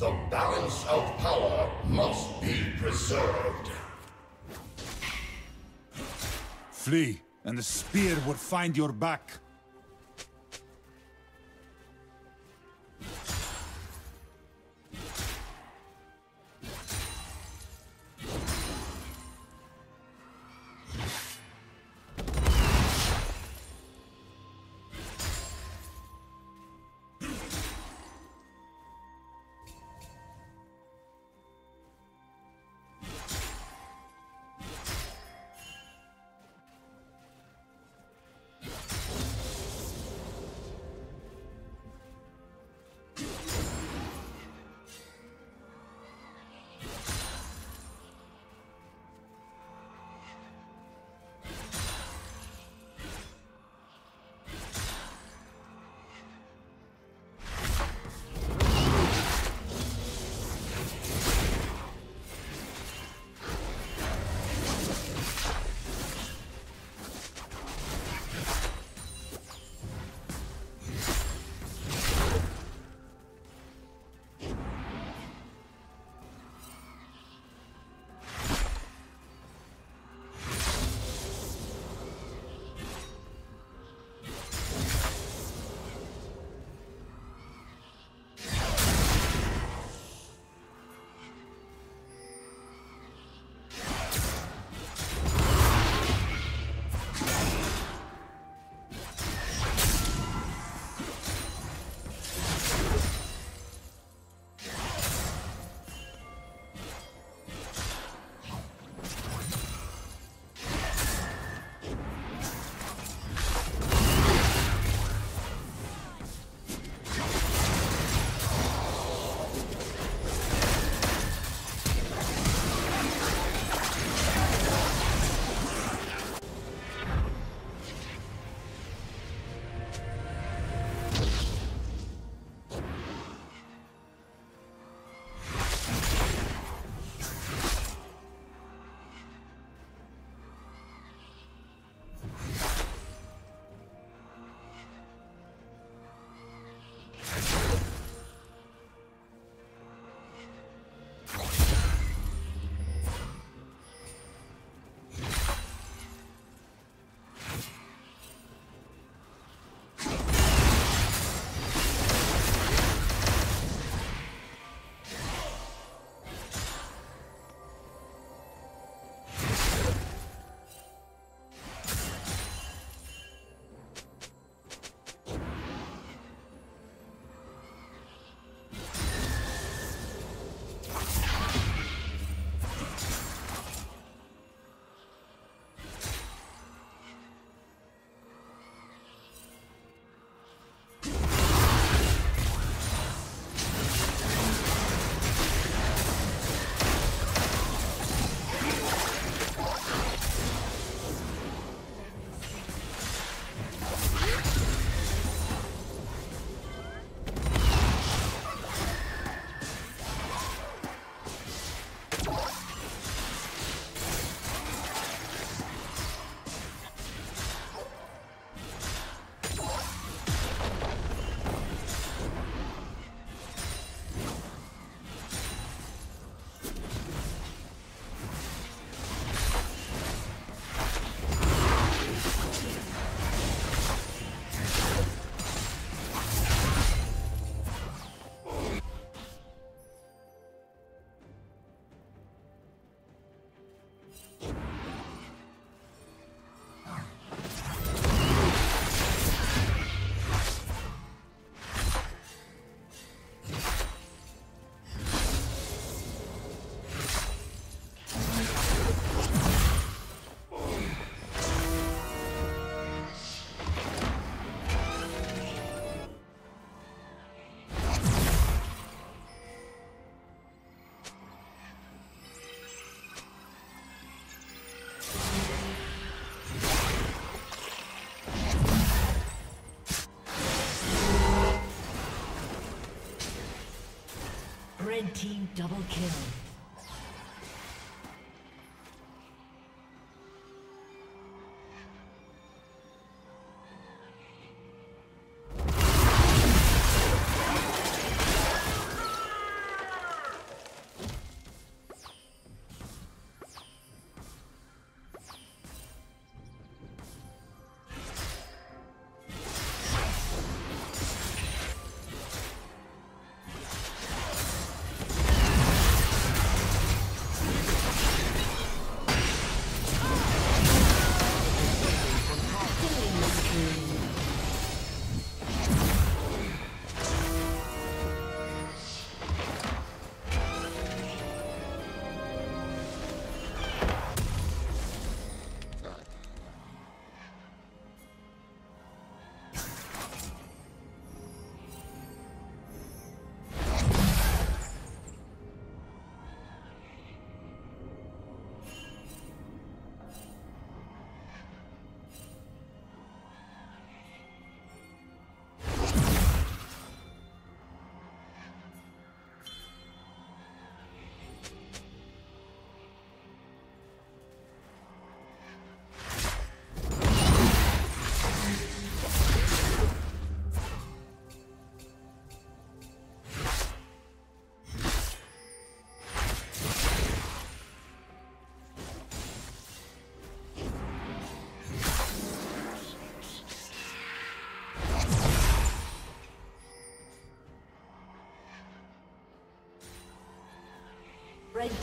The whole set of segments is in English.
The balance of power must be preserved. Flee, and the spear will find your back. Team double kill.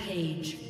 Rampage.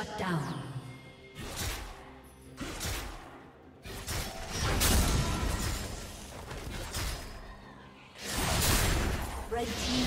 Shut down. Red team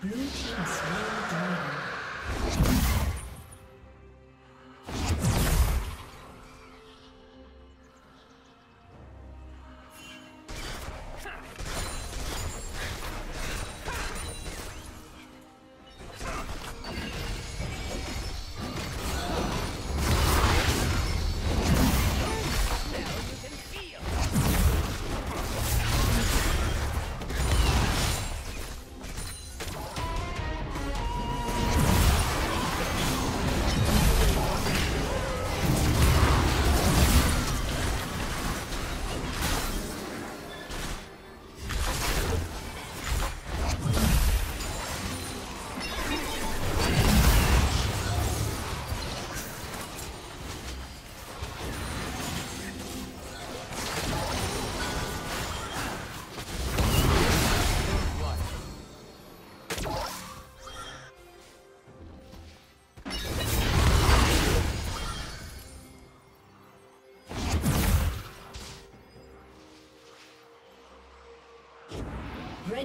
Blue team slain dragon.